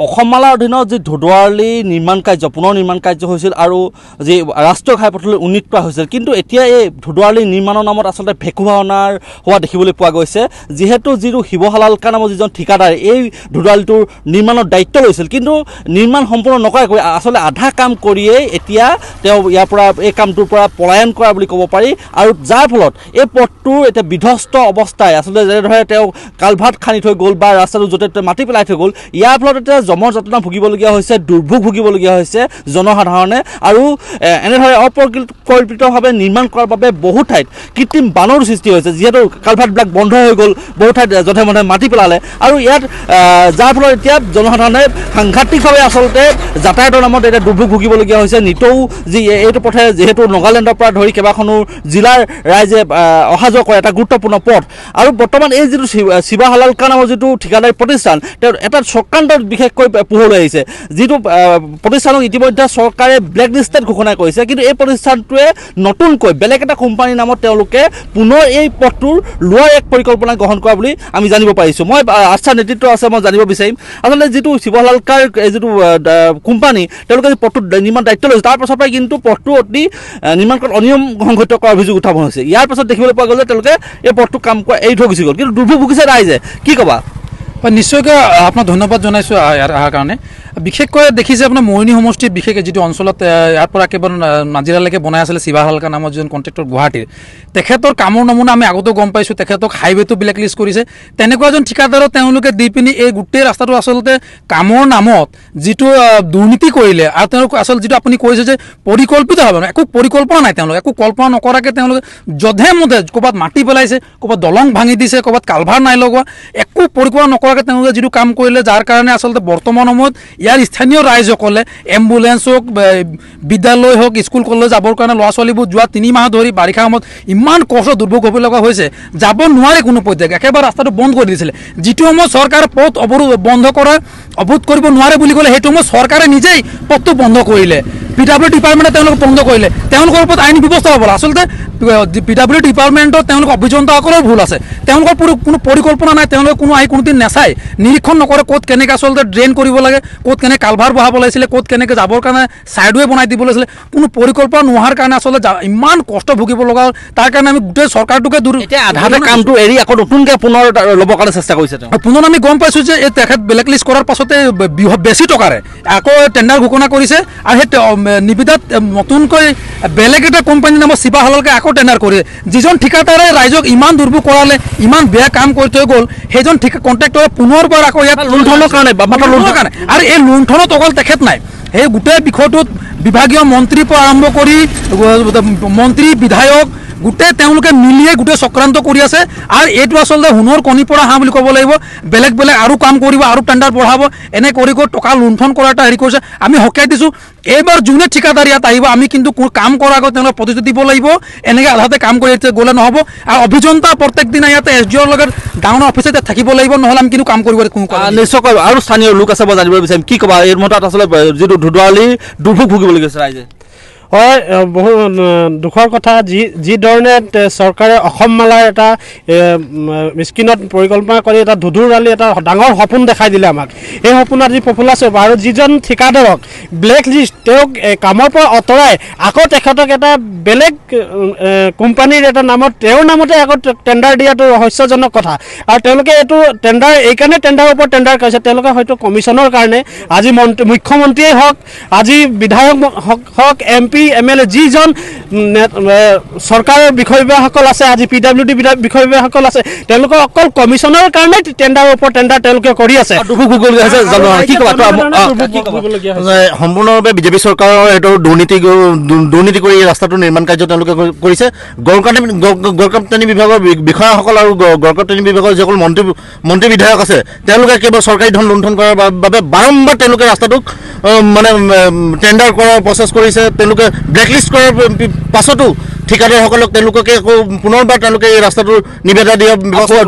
অসমমালাৰ অধীনত যি ধুদুৱালি নিৰ্মাণ কাৰ্য পুনৰ নিৰ্মাণ কাৰ্য হৈছিল আৰু যি ৰাষ্ট্ৰীয় ঘাইপথলৈ উন্নীত কৰা হৈছিল কিন্তু এতিয়া এই ধুদুৱালি নিৰ্মাণৰ নামত আচলতে ভেকু ভাওনাৰ হোৱা দেখিবলৈ পোৱা গৈছে যিহেতু যিটো শিৱহালালকা নামৰ যিজন ঠিকাদাৰ এই ধুদুৱালিটোৰ নিৰ্মাণৰ দায়িত্ব লৈছিল কিন্তু নিৰ্মাণ সম্পূৰ্ণ নকৰাকৈ আচলতে আধা কাম কৰিয়েই এতিয়া তেওঁ ইয়াৰ পৰা এই কামটোৰ পৰা পলায়ন কৰা বুলি ক'ব পাৰি আৰু যাৰ ফলত এই পথটোৰ এতিয়া বিধ্বস্ত অৱস্থাই আচলতে যেনেদৰে তেওঁ কালভাৰ্ট খান্দি থৈ গ'ল বা ৰাস্তাটো য'তে ত'তে মাটি পেলাই থৈ গ'ল ইয়াৰ ফলত এতিয়া জমৰ যাতনা ভুগিবলগীয়া হৈছে দুৰ্ভোগ ভুগিবলগীয়া হৈছে জনসাধাৰণে আৰু এনেদৰে অপৰিকল্পিতভাৱে নিৰ্মাণ কৰাৰ বাবে বহু ঠাইত কৃত্ৰিম বানৰ সৃষ্টি হৈছে যিহেতু কালভাৰ্টবিলাক বন্ধ হৈ গ'ল বহু ঠাইত যধে মধে মাটি পেলালে আৰু ইয়াত যাৰ ফলত এতিয়া জনসাধাৰণে সাংঘাতিকভাৱে আচলতে যাতায়াতৰ নামত এতিয়া দুৰ্ভোগ ভুগিবলগীয়া হৈছে। নিতৌ যি এইটো পথে যিহেতু নগালেণ্ডৰ পৰা ধৰি কেইবাখনো জিলাৰ ৰাইজে অহা যোৱা কৰে এটা গুৰুত্বপূৰ্ণ পথ। আৰু বৰ্তমান এই যিটো শিৱ- হালালকা নামৰ যিটো ঠিকাদাৰী প্ৰতিষ্ঠান তেওঁ এটা চক্ৰান্ত বিশেষকৈ পোহৰলৈ আহিছে। যিটো প্ৰতিষ্ঠানক ইতিমধ্যে চৰকাৰে ব্লেক লিষ্টেড ঘোষণা কৰিছে। কিন্তু এই প্ৰতিষ্ঠানটোৱে নতুনকৈ বেলেগ এটা কোম্পানীৰ নামত তেওঁলোকে পুনৰ এই পথটোৰ লোৱাৰ এক পৰিকল্পনা গ্ৰহণ কৰা বুলি আমি জানিব পাৰিছোঁ। মই আচ্ছা নেতৃত্ব আছে মই জানিব বিচাৰিম। আচলতে যিটো শিৱলালকাৰ যিটো কোম্পানী তেওঁলোকে যি পথটো নিৰ্মাণ দায়িত্ব লৈছে তাৰ পাছৰ পৰাই কিন্তু পথটো অতি নিৰ্মাণ কৰাত অনিয়ম সংঘটিত কৰাৰ অভিযোগ উত্থাপন হৈছে। ইয়াৰ পাছত দেখিবলৈ পোৱা গ'ল যে তেওঁলোকে এই পথটো কাম কৰা এৰি থৈ গুচি গ'ল। কিন্তু দুৰ্ভোগ ভুগিছে ৰাইজে। কি ক'বা? নিশ্চয়কৈ আপোনাক ধন্যবাদ জনাইছোঁ ইয়াত অহাৰ কাৰণে। বিশেষকৈ দেখিছে আপোনাৰ মৰিনী সমষ্টিত বিশেষকৈ যিটো অঞ্চলত ইয়াৰ পৰা না- নাজিৰালৈকে বনাই আছিলে শিৱা হালকা নামৰ যিজন কণ্ট্ৰেক্টৰ গুৱাহাটীৰ তেখেতৰ কামৰ নমুনা আমি আগতেও গম পাইছোঁ তেখেতক হাইৱেটো ব্লেক লিষ্ট কৰিছে। তেনেকুৱা এজন ঠিকাদাৰক তেওঁলোকে দি পিনি এই গোটেই ৰাস্তাটো আচলতে কামৰ নামত যিটো দুৰ্নীতি কৰিলে আৰু তেওঁলোক আচলতে যিটো আপুনি কৈছে যে পৰিকল্পিতভাৱে মানে একো পৰিকল্পনা নাই তেওঁলোকে একো কল্পনা নকৰাকৈ তেওঁলোকে যধে মধে ক'ৰবাত মাটি পেলাইছে ক'ৰবাত দলং ভাঙি দিছে ক'ৰবাত কালভাৰ নাই লগোৱা একো পৰিকল্পনা নকৰাকৈ তেওঁলোকে যিটো কাম কৰিলে যাৰ কাৰণে আচলতে বৰ্তমান সময়ত ইয়াৰ স্থানীয় ৰাইজসকলে এম্বুলেঞ্চ হওক বিদ্যালয় হওক স্কুল কলেজ যাবৰ কাৰণে ল'ৰা ছোৱালীবোৰ যোৱা তিনি মাহ ধৰি বাৰিষা সময়ত ইমান কষ্ট দুৰ্ভোগ হ'ব লগা হৈছে। যাব নোৱাৰে কোনো পৰ্যায়ত একেবাৰে ৰাস্তাটো বন্ধ কৰি দিছিলে। যিটো সময়ত চৰকাৰে পথ অৱৰোধ বন্ধ কৰা অৱৰোধ কৰিব নোৱাৰে বুলি ক'লে সেইটো সময়ত চৰকাৰে নিজেই পথটো বন্ধ কৰিলে। পি ডাব্লিউ ডিপাৰ্টমেণ্টে তেওঁলোকে বন্ধ কৰিলে। তেওঁলোকৰ ওপৰত আইনী ব্যৱস্থা ল'ব লাগে আচলতে পি ডাব্লিউ ডিপাৰ্টমেণ্টত তেওঁলোক অভিযন্তাসকলৰ ভুল আছে। তেওঁলোকৰ কোনো পৰিকল্পনা নাই। তেওঁলোকে কোনো আহি কোনোদিন নেচায়। নিৰীক্ষণ নকৰে ক'ত কেনেকৈ আচলতে ড্ৰেইন কৰিব লাগে ক'ত কেনেকৈ কালভাৰ বহাব লাগিছিলে ক'ত কেনেকৈ যাবৰ কাৰণে ছাইডৱে বনাই দিব লাগিছিলে। কোনো পৰিকল্পনা নোহোৱাৰ কাৰণে আচলতে ইমান কষ্ট ভুগিব লগা হ'ল। তাৰ কাৰণে আমি গোটেই চৰকাৰটোকে দূৰ আধাতে কামটো এৰি আকৌ নতুনকৈ পুনৰ ল'বৰ কাৰণে চেষ্টা কৰিছে পুনৰ আমি গম পাইছোঁ যে এই তেখেত ব্লেক লিষ্ট কৰাৰ পাছতে বেছি টকাৰে আকৌ টেণ্ডাৰ ঘোষণা কৰিছে। আৰু সেই নিবিদাত নতুনকৈ বেলেগ এটা কোম্পানীৰ নামত শিৱা হালকে আকৌ টেণ্ডাৰ কৰিছে যিজন ঠিকাদাৰে ৰাইজক ইমান দুৰ্ভোগ কৰালে ইমান বেয়া কাম কৰি থৈ গ'ল সেইজন ঠিকা কণ্ট্ৰেক্টৰে পুনৰবাৰ আকৌ ইয়াত লুণ্ঠনৰ কাৰণে বা মাত্ৰ লুণ্ঠনৰ কাৰণে। আৰু এই লুণ্ঠনত অকল তেখেত নাই সেই গোটেই বিষয়টোত বিভাগীয় মন্ত্ৰীৰ পৰা আৰম্ভ কৰি মন্ত্ৰী বিধায়ক গোটেই তেওঁলোকে মিলিয়ে গোটেই চক্ৰান্ত কৰি আছে আৰু এইটো আচলতে সোণৰ কণী পৰা হাঁহ বুলি ক'ব লাগিব। বেলেগ বেলেগ আৰু কাম কৰিব আৰু টেণ্ডাৰ বঢ়াব এনে কৰি কৰি টকা লুণ্ঠন কৰা এটা হেৰি কৰিছে। আমি সকীয়াই দিছোঁ এইবাৰ যোনে ঠিকাদাৰ ইয়াত আহিব আমি কিন্তু কাম কৰাৰ আগত তেওঁলোকে প্ৰতিশ্ৰুতি দিব লাগিব। এনেকৈ আধাতে কাম কৰি গ'লে নহ'ব। আৰু অভিযন্তা প্ৰত্যেক দিনা ইয়াতে এছ ডি অ'ৰ লগত ডাঙৰ অফিচত ইয়াত থাকিব লাগিব নহ'লে আমি কিন্তু কাম কৰিব নিশ্চয়কৈ আৰু স্থানীয় লোক আছে মই জানিব বিচাৰিম। কি ক'বা এই মুহূৰ্তত আচলতে যিটো ধুদুৱালি দুৰ্ভোগ ভুগিবলগীয়া হৈছে ৰাইজে। বহু উম, দুখৰ কথা যি যিধৰণে চৰকাৰে অসম মালাৰ এটা স্কিনত পৰিকল্পনা কৰি এটা ধুধুৰ ৰালি এটা ডাঙৰ সপোন দেখাই দিলে আমাক। এই সপোন আজি প্ৰফুল্লা চব আৰু যিজন ঠিকাদাৰক ব্লেক লিষ্ট তেওঁক কামৰ পৰা আঁতৰাই আকৌ তেখেতক এটা বেলেগ কোম্পানীৰ এটা নামত তেওঁৰ নামতে আকৌ টেণ্ডাৰ দিয়াটো ৰহস্যজনক কথা। আৰু তেওঁলোকে এইটো টেণ্ডাৰ এইকাৰণে টেণ্ডাৰৰ ওপৰত টেণ্ডাৰ কৰিছে। তেওঁলোকে হয়তো কমিশ্যনৰ কাৰণে আজি মন্ত্ৰী মুখ্যমন্ত্ৰীয়ে হওক আজি বিধায়ক হওক M P M L A যিজন চৰকাৰৰ বিষয়ববীয়াসকল আছে আজি পি ডাব্লিউ ডি বিষয়ববীয়াসকল আছে তেওঁলোকে অকল কমিশ্যনৰ কাৰণে টেণ্ডাৰৰ ওপৰত টেণ্ডাৰ তেওঁলোকে কৰি আছে। সম্পূৰ্ণৰূপে বিজেপি চৰকাৰৰ এইটো দুৰ্নীতি দুৰ্নীতি কৰি এই ৰাস্তাটোৰ নিৰ্মাণ কাৰ্য তেওঁলোকে কৰি- কৰিছে। গড়কাপ্তানী গড়কাপ্তানী বিভাগৰ বিষয়াসকল আৰু গড়কাপ্তানী বিভাগৰ যিসকল মন্ত্ৰী মন্ত্ৰী বিধায়ক আছে তেওঁলোকে কেৱল চৰকাৰী ধন লুণ্ঠন কৰাৰ বাবে বাৰম্বাৰ তেওঁলোকে ৰাস্তাটোক মানে টেণ্ডাৰ কৰাৰ প্ৰচেছ কৰিছে। তেওঁলোকে ব্লেকলিষ্ট কৰাৰ পাছতো ঠিকাদাৰসকলক তেওঁলোকে আকৌ পুনৰবাৰ তেওঁলোকে এই ৰাস্তাটোৰ নিবেদা দিয়া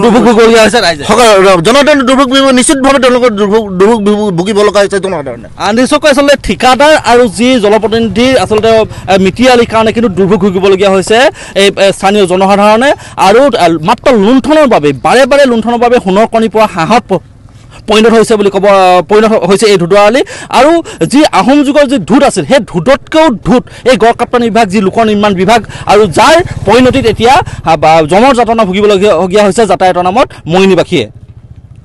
দুৰ্ভোগ হৈছে ৰাইজে। সকলো- জনসাধাৰণে দুৰ্ভোগ নিশ্চিতভাৱে তেওঁলোকৰ দুৰ্ভোগ দুৰ্ভোগ ভুগিব- লগা হৈছে জনসাধাৰণে। নিশ্চয়কৈ আচলতে ঠিকাদাৰ আৰু যি জনপ্ৰতিনিধি আচলতে আহ, মিতিৰালিৰ কাৰণে কিন্তু দুৰ্ভোগ ভুগিবলগীয়া হৈছে এই স্থানীয় জনসাধাৰণে। আৰু মাত্ৰ লুণ্ঠনৰ বাবে বাৰে বাৰে লুণ্ঠনৰ বাবে সোণৰ কণী পৰা হাঁহত পৰিণত হৈছে বুলি ক'ব পৰিণত হৈছে এই ধুদৰালি আৰু যি আহোম যুগৰ যি ধোঁত আছিল সেই ধোঁততকৈও ধোঁত এই গড়কাপ্তানি বিভাগ যি লোক নিৰ্মাণ বিভাগ আৰু যাৰ পৰিণতিত এতিয়া জমৰ যাতনা ভুগিবলগীয়া হৈছে যাতায়াতৰ নামত মৰিনীবাসীয়ে